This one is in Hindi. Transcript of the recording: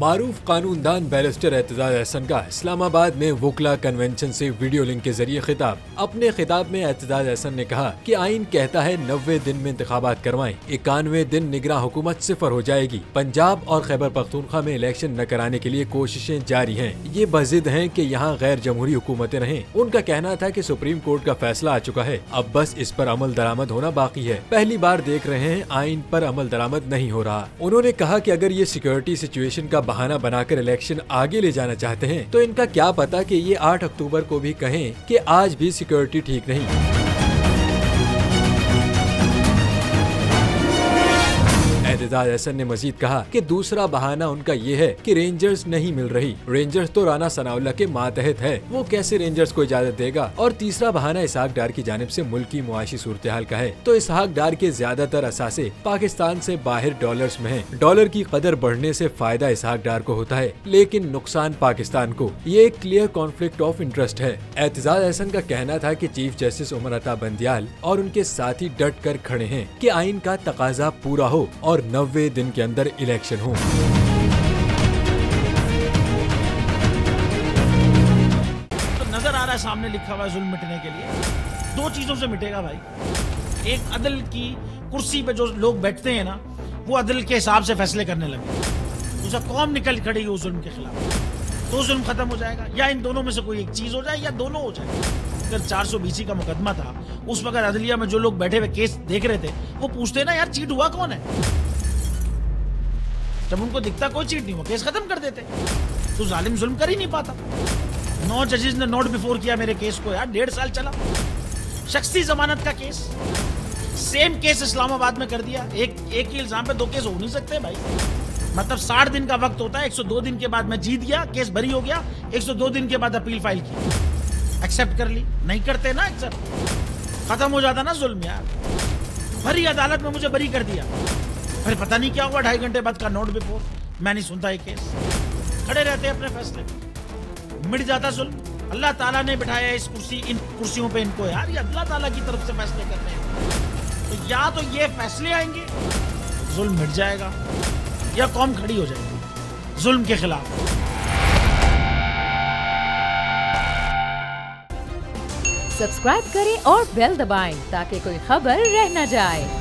मारूफ कानूनदान बैरिस्टर एतजाज एहसन का इस्लामाबाद में वकला कन्वेंशन से वीडियो लिंक के ज़रिए खिताब। अपने खिताब में एतजाज अहसन ने कहा कि आइन कहता है नब्बे दिन में इंतबात करवाएँ, इक्यानवे दिन निगरान हुकूमत सिफर हो जाएगी। पंजाब और खैबर पख्तूनख्वा में इलेक्शन न कराने के लिए कोशिशें जारी है। ये बजिद है की यहाँ गैर जमहूरी हुकूमतें रहें। उनका कहना था की सुप्रीम कोर्ट का फैसला आ चुका है। अब बस इस पर अमल दरामद होना बाकी है। पहली बार देख रहे हैं आइन पर अमल दरामद नहीं हो रहा। उन्होंने कहा की अगर ये सिक्योरिटी सिचुएशन का बहाना बनाकर इलेक्शन आगे ले जाना चाहते हैं तो इनका क्या पता कि ये 8 अक्टूबर को भी कहें कि आज भी सिक्योरिटी ठीक नहीं। एजाज एहसन ने मजीद कहा कि दूसरा बहाना उनका ये है कि रेंजर्स नहीं मिल रही। रेंजर्स तो राना सनाउल्ला के मातहत है। वो कैसे रेंजर्स को इजाज़त देगा? और तीसरा बहाना इसहाक डार की जानब ऐसी मुल्क की मुआशी सूरत हाल का है। तो इसहाक डार के ज़्यादातर असासे पाकिस्तान से बाहर डॉलर्स में हैं। डॉलर की कदर बढ़ने से फ़ायदा इसहाक डार को होता है, लेकिन नुकसान पाकिस्तान को। ये एक क्लियर कॉन्फ्लिक्ट ऑफ़ इंटरेस्ट है। एतजाज एहसन का कहना था की चीफ जस्टिस उमर अता बंदियाल और उनके साथी डट कर खड़े हैं की आइन का तकाजा पूरा हो और नब्बे दिन के अंदर इलेक्शन हो। तो नज़र आ रहा है सामने लिखा हुआ जुल्म मिटने के लिए। दो चीज़ों से मिटेगा भाई। एक अदल की कुर्सी पे जो लोग बैठते हैं ना, वो अदल के हिसाब से फैसले करने लगे। दूसरा, कौम निकल खड़ेगी उस जुल्म के खिलाफ। तो जुल्म खत्म हो जाएगा। या इन दोनों में से कोई एक चीज़ हो जाए या दोनों हो जाए। अगर चार सौ बीसी का मुकदमा था, उस वक्त अदलिया में जो लोग बैठे हुए केस देख रहे थे, वो पूछते ना, यार, चीट हुआ कौन है? जब उनको दिखता कोई चीट नहीं हुआ केस खत्म कर देते। तो जालिम जुल्म कर ही नहीं पाता। नौ जजेस ने नोट बिफोर किया मेरे केस को, यार, डेढ़ साल चला। शख्सी जमानत का केस। सेम केस इस्लामाबाद में कर दिया। एक एक ही इल्ज़ाम पे दो केस हो नहीं सकते भाई। मतलब साठ दिन का वक्त होता है 102 दिन के बाद मैं जीत गया, केस भरी हो गया 102 दिन के बाद अपील फ़ाइल की। एक्सेप्ट कर ली। नहीं करते ना एक्सेप्ट खत्म हो जाता ना जुल्म, यार। भरी अदालत में मुझे बरी कर दिया। फिर पता नहीं क्या हुआ, ढाई घंटे बाद का नोट बिफोर मैं नहीं सुनता ये केस खड़े रहते अपने फैसले मिट जाता जुल्म। अल्लाह ताला ने बिठाया इस कुर्सी, इन कुर्सियों पे इनको, यार, ये अल्लाह ताला की तरफ़ से फैसले कर रहे हैं। तो या तो ये फैसले आएँगे, जुल्म मिट जाएगा, या कौम खड़ी हो जाएगी, जुल्म के खिलाफ। सब्सक्राइब करें और बेल दबाएँ, ताकि कोई खबर रह न जाए।